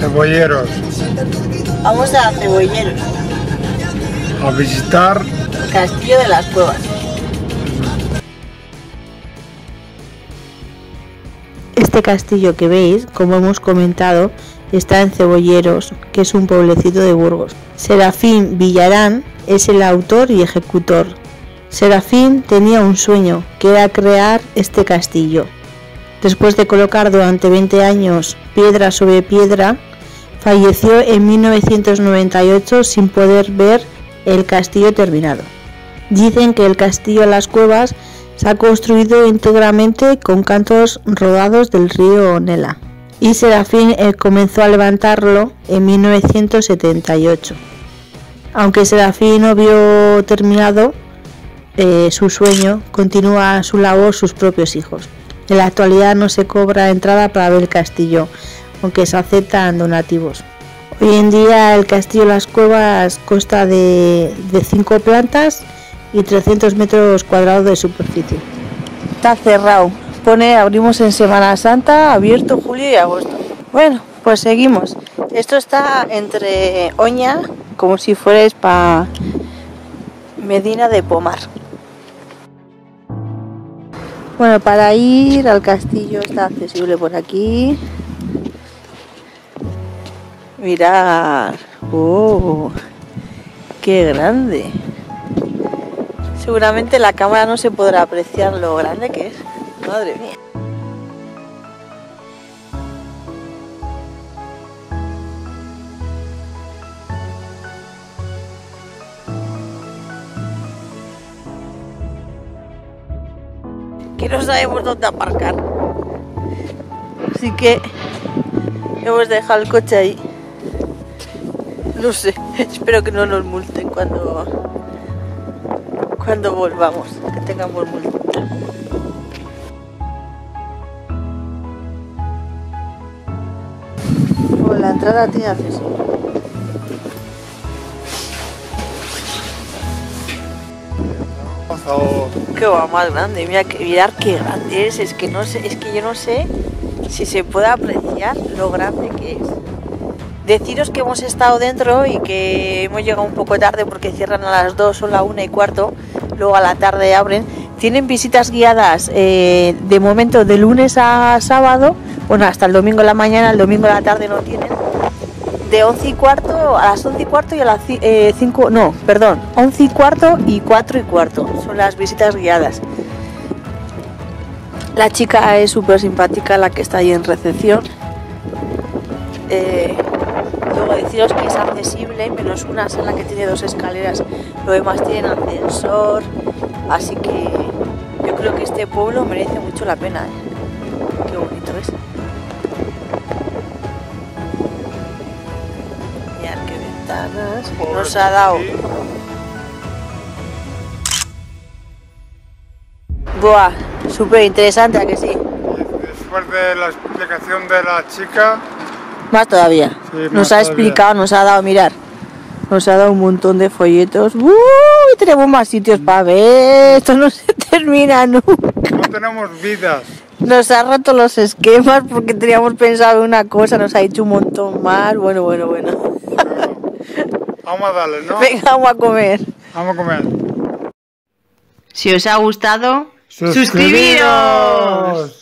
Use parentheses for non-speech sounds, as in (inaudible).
Cebolleros, Vamos a Cebolleros, a visitar Castillo de las Cuevas. Este castillo que veis, como hemos comentado, está en Cebolleros, que es un pueblecito de Burgos. Serafín Villarán es el autor y ejecutor. Serafín tenía un sueño, que era crear este castillo. Después de colocar durante 20 años piedra sobre piedra, falleció en 1998 sin poder ver el castillo terminado. Dicen que el castillo las cuevas se ha construido íntegramente con cantos rodados del río Nela y Serafín eh, comenzó a levantarlo en 1978. Aunque Serafín no vio terminado eh, su sueño, continúa su labor sus propios hijos. En la actualidad no se cobra entrada para ver el castillo, aunque se aceptan donativos. Hoy en día el castillo Las Cuevas consta de 5 plantas y 300 metros cuadrados de superficie. Está cerrado. Pone abrimos en Semana Santa, abierto julio y agosto. Bueno, pues seguimos. Esto está entre Oña, como si fuerais para Medina de Pomar. Bueno, para ir al castillo está accesible por aquí. Mirad. ¡Oh! ¡Qué grande! Seguramente la cámara no se podrá apreciar lo grande que es. Madre mía. Que no sabemos dónde aparcar. Así que hemos dejado el coche ahí. (laughs) No sé, espero que no nos multen cuando cuando volvamos, que tengamos multa. Pues la entrada tiene acceso. Qué va más grande, mira que mirar qué grande es, es que no sé, es que yo no sé si se puede apreciar lo grande que es. Deciros que hemos estado dentro y que hemos llegado un poco tarde porque cierran a las 2 o la 1 y cuarto, luego a la tarde abren. Tienen visitas guiadas eh, de momento de lunes a sábado, bueno, hasta el domingo en la mañana, el domingo a la tarde no tienen. De 11 y cuarto a las 11 y cuarto y a las 5, no, perdón, 11 y cuarto y 4 y cuarto. Son las visitas guiadas. La chica es súper simpática, la que está ahí en recepción. Eh, luego deciros que es accesible, menos una sala que tiene dos escaleras. Lo demás tienen ascensor. Así que yo creo que este pueblo merece mucho la pena. ¿eh? Qué bonito es. Mirad qué ventanas. Nos ha dado. Buah, súper interesante, ¿a que sí? después de la explicación de la chica, Más todavía. Sí, nos más ha todavía. explicado, nos ha dado, mirar. Nos ha dado un montón de folletos. ¡Uy! Tenemos más sitios para ver. Esto no se termina nunca. no tenemos vidas. Nos ha roto los esquemas porque teníamos pensado una cosa, nos ha hecho un montón más. Bueno, bueno, bueno. Vamos a darle, ¿no? Venga, vamos a comer. Vamos a comer. Si os ha gustado, ¡Suscribiros!